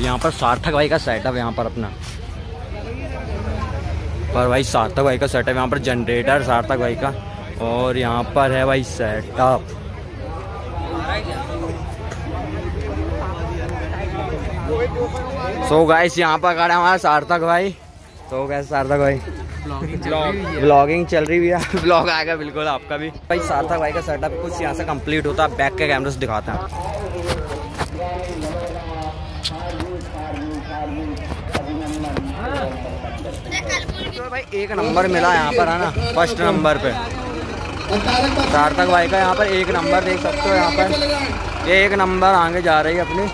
यहाँ पर सार्थक भाई का सेटअप यहाँ पर अपना। पर भाई सार्थक भाई का सेटअप यहाँ पर जनरेटर सार्थक भाई का। और यहाँ पर है भाई सेटअप सो गाइस यहाँ पर खड़ा हमारा सार्थक भाई। तो कैसे सार्थक भाई। ब्लॉगिंग चल रही भी है ब्लॉग आएगा बिल्कुल आपका भी। भाई, सार्थक भाई का सेटअप कुछ यहाँ से कंप्लीट होता है। बैक के कैमरे से दिखाते हैं। तो भाई एक नंबर मिला यहाँ पर है ना? फ़र्स्ट नंबर पे। सार्थक भाई का यहाँ पर एक नंबर देख सकते हो यहाँ पर। ये एक नंबर आगे जा रही है अपनी।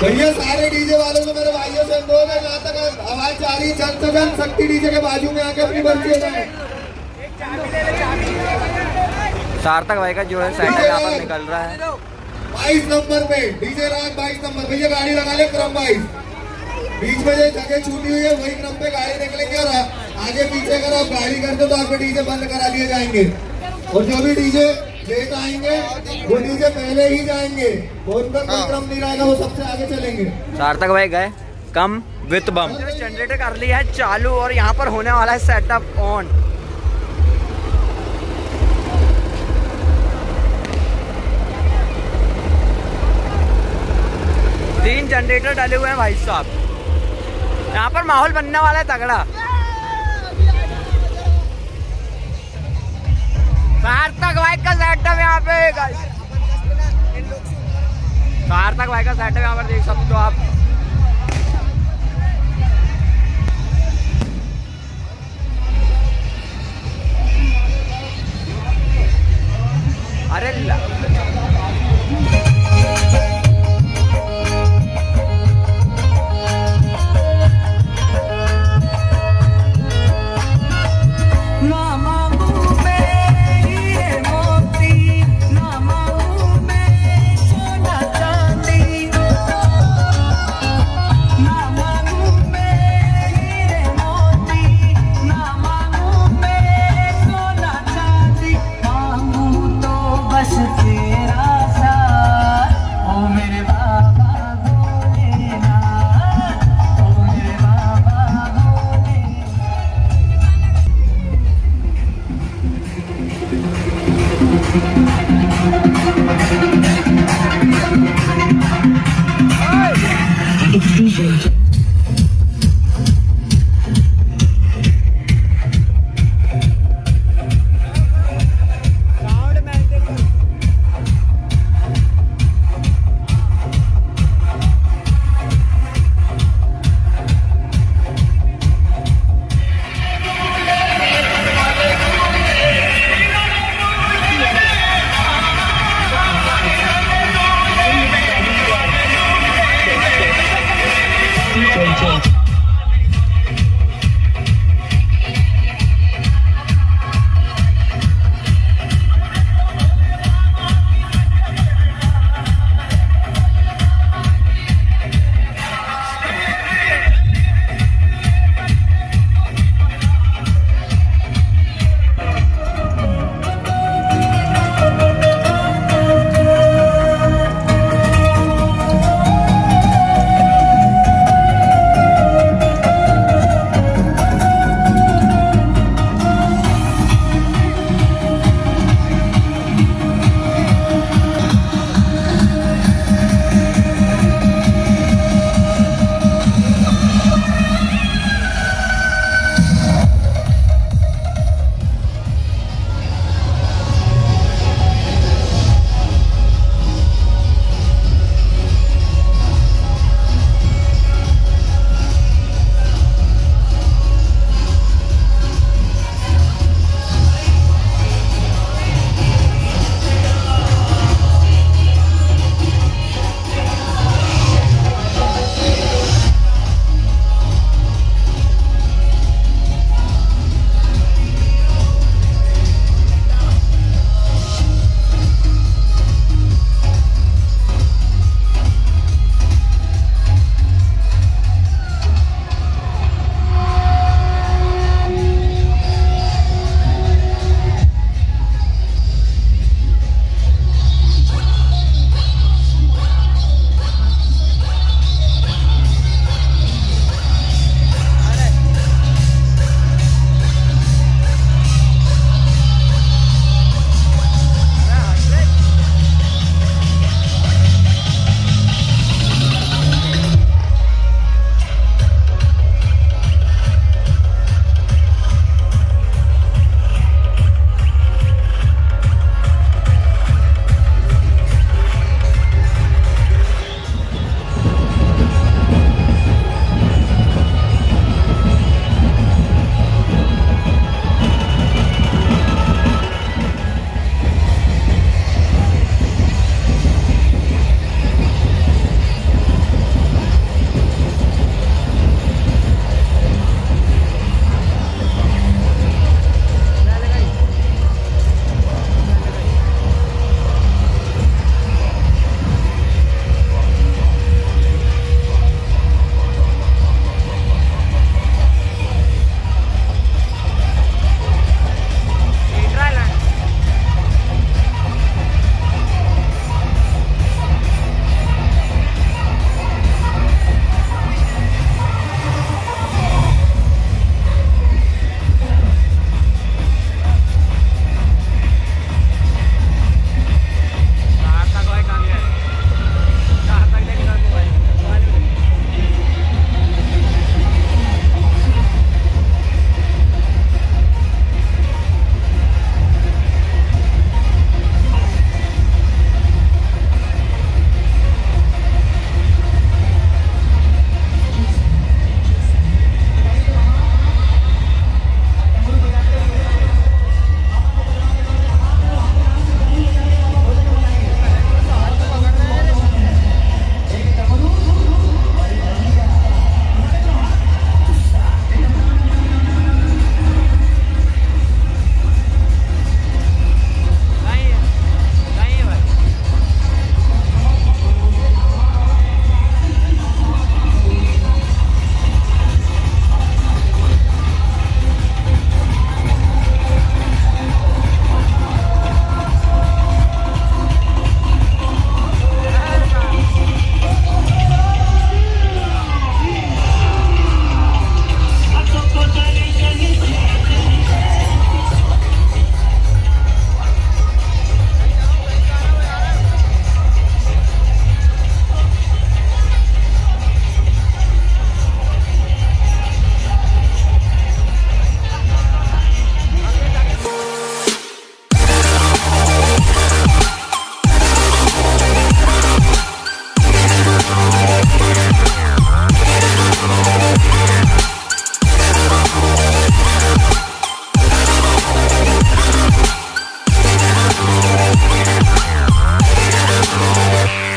भैया सारे डीजे वालों को मेरे भाइयों से अनुरोध है जहाँ तक आवाज़ जा रही है जल्द से शक्ति डीजे के बाजू में आके अपनी बर्फ़ी लगाए सार्थक भाई का जो है सेटअप यहाँ पर निकल रहा है। बाईस नंबर पे डीजे राग बाईस नंबर। भैया गाड़ी लगा ले क्रम बाईस बीच में जो जगह छूटी हुई है वही क्रम पे गाड़ी निकलेंगे और आगे पीछे अगर आप गाड़ी करते तो आपके डीजे बंद करा दिए जाएँगे। और जो भी डीजे लेट आएँगे वो डीजे पहले ही जाएँगे। और उनका कोई क्रम नहीं रहेगा वो सबसे आगे चलेंगे। सार्थक भाई गए। कम विथ बम जनरेटर कर लिया है चालू और यहाँ पर होने वाला है सेटअप ऑन तीन जनरेटर डाले हुए हैं भाई साहब। यहाँ पर माहौल बनने वाला है तगड़ा सार्थक भाई का सेटअप यहाँ पे। सार्थक भाई का सेटअप यहाँ पर देख सकते हो आप It's DJ. Whoa.